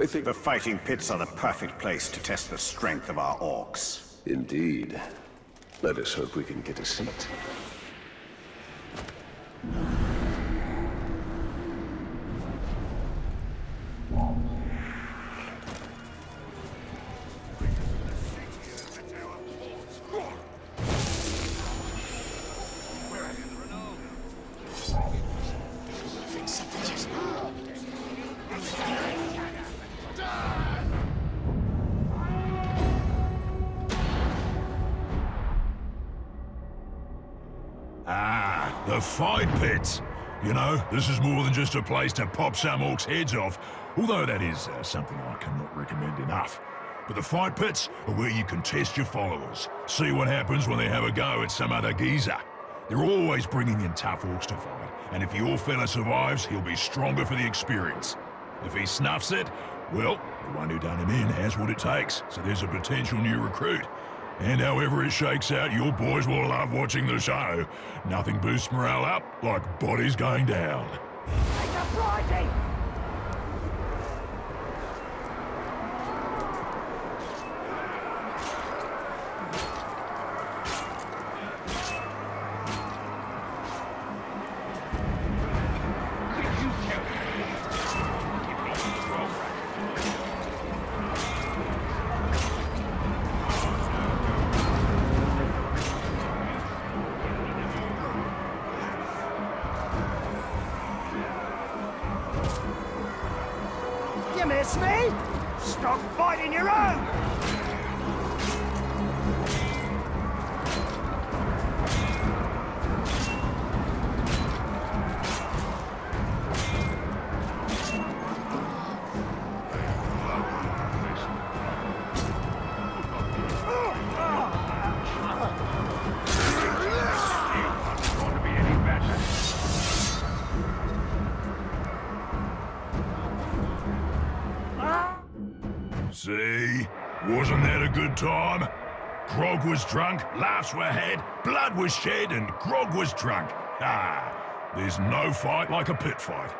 I think... The fighting pits are the perfect place to test the strength of our orcs. Indeed. Let us hope we can get a seat. The fight pits. You know, this is more than just a place to pop some orcs' heads off, although that is uh, something I cannot recommend enough. But the fight pits are where you can test your followers, see what happens when they have a go at some other geezer. They're always bringing in tough orcs to fight, and if your fella survives, he'll be stronger for the experience. If he snuffs it, well, the one who done him in has what it takes, so there's a potential new recruit. And however it shakes out, your boys will love watching the show. Nothing boosts morale up like bodies going down. You See? Wasn't that a good time? Grog was drunk, laughs were had, blood was shed, and Grog was drunk. Ah, there's no fight like a pit fight.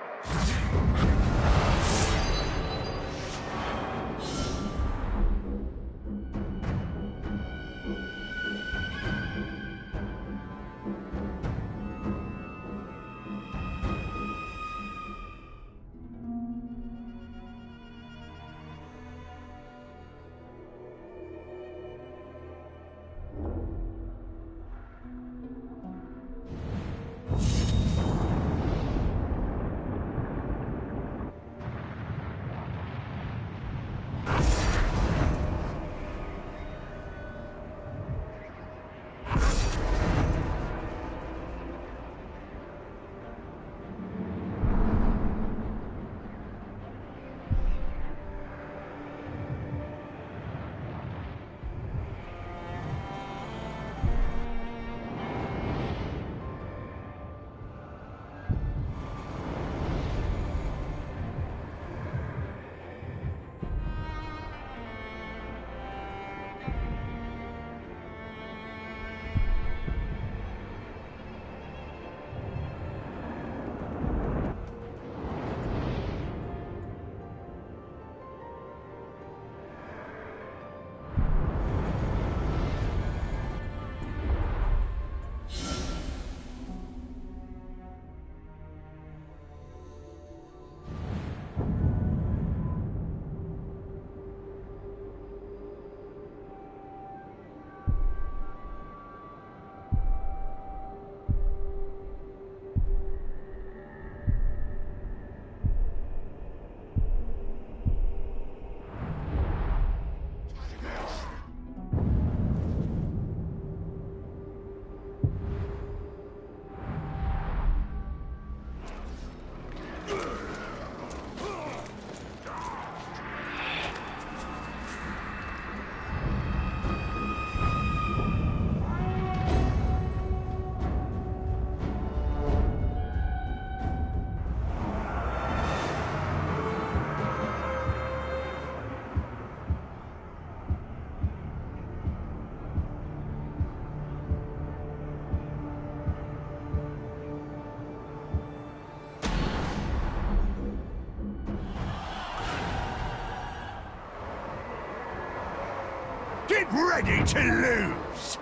Get ready to lose!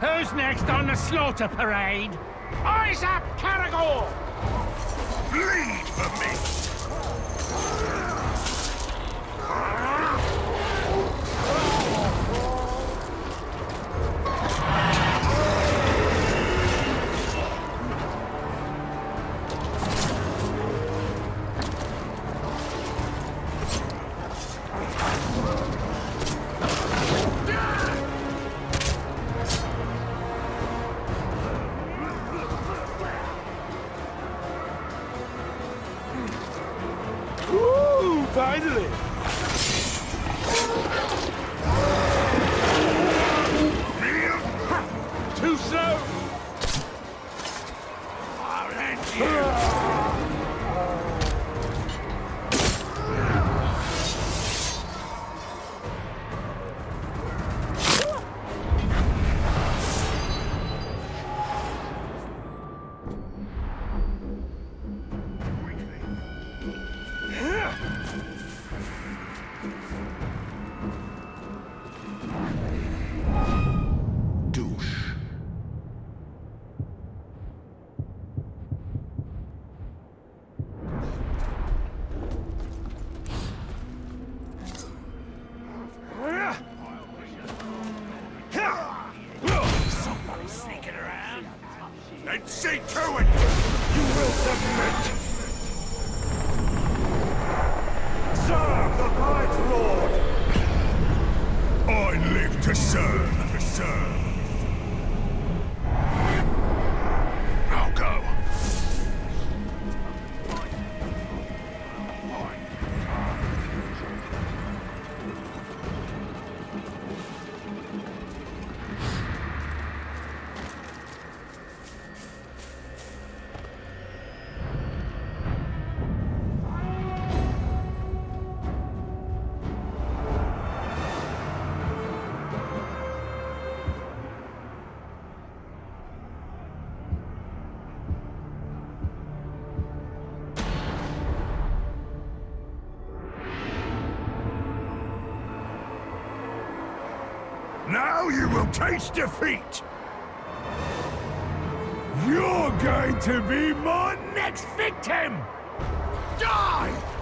Who's next on the slaughter parade? Isaac Caragor! Bleed for me! End live to to serve. Now you will taste defeat! You're going to be my next victim! Die!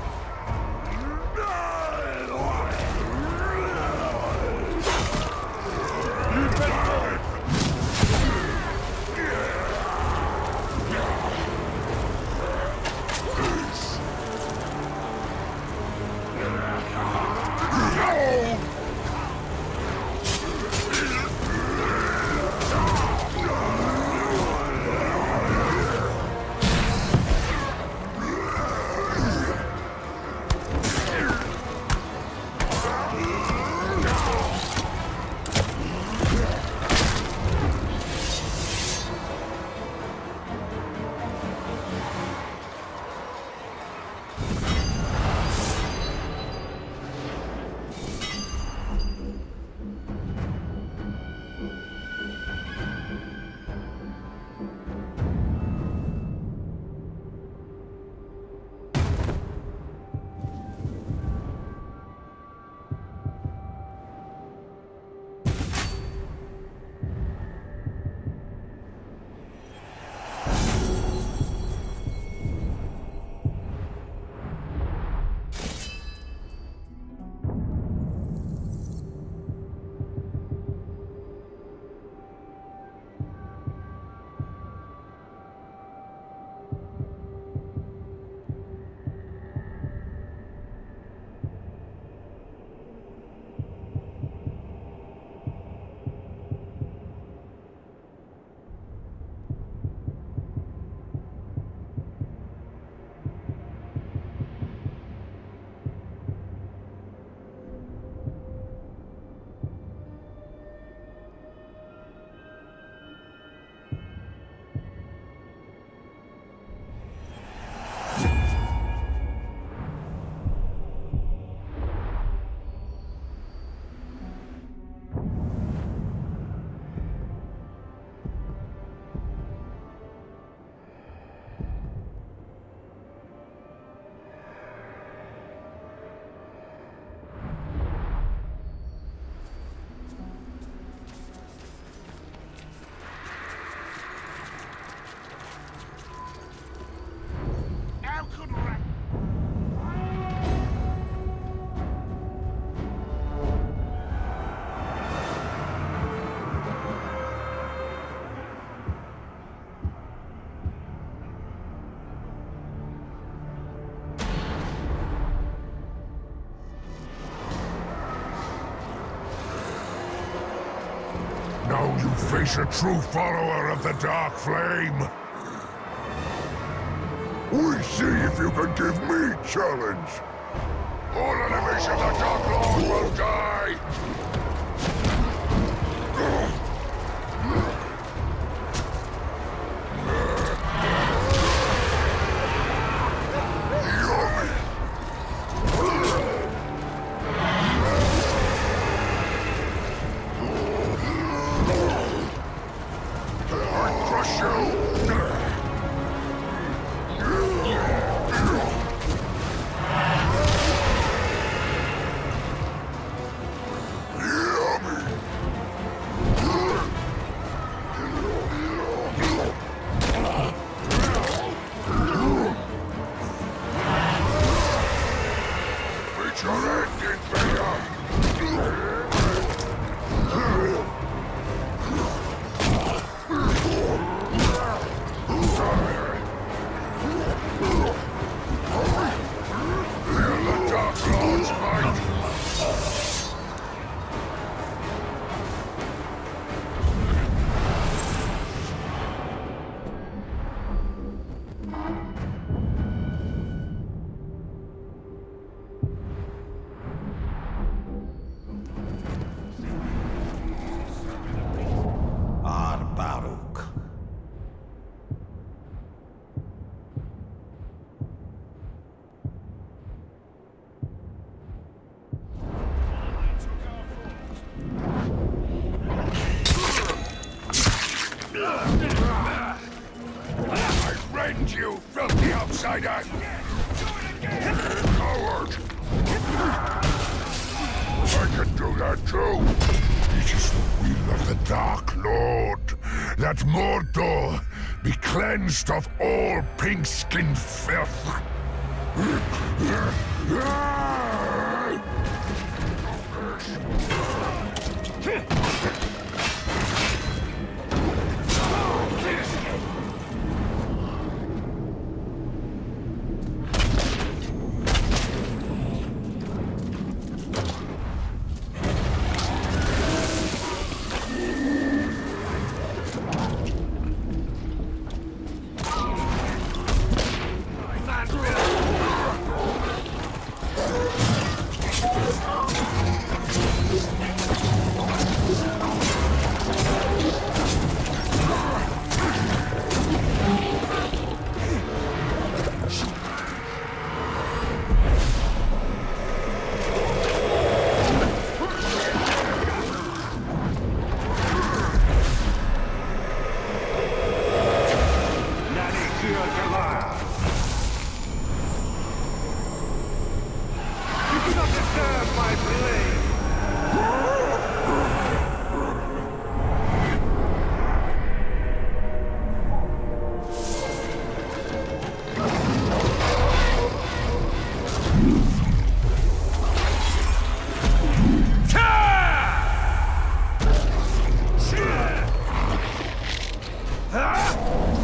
You face a true follower of the Dark Flame. We see if you can give me challenge. All enemies of the Dark Lord will die! I rend you, filthy outsider! Coward! I can do that too! It is the will of the Dark Lord that Mordor be cleansed of all pink-skinned filth! You do deserve my blade! Ah!